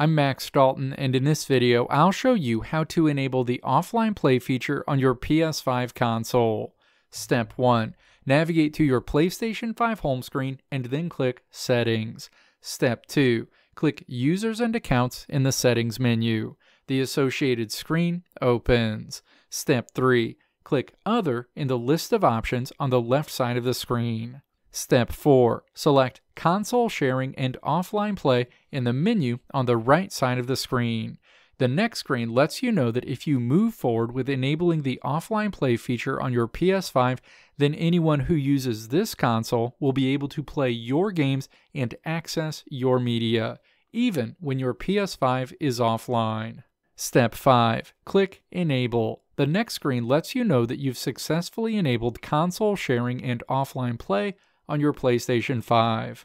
I'm Max Dalton, and in this video, I'll show you how to enable the offline play feature on your PS5 console. Step 1. Navigate to your PlayStation 5 home screen and then click Settings. Step 2. Click Users and Accounts in the Settings menu. The associated screen opens. Step 3. Click Other in the list of options on the left side of the screen. Step 4. Select Console Sharing and Offline Play in the menu on the right side of the screen. The next screen lets you know that if you move forward with enabling the offline play feature on your PS5, then anyone who uses this console will be able to play your games and access your media, even when your PS5 is offline. Step 5. Click Enable. The next screen lets you know that you've successfully enabled console sharing and offline play on your PlayStation 5.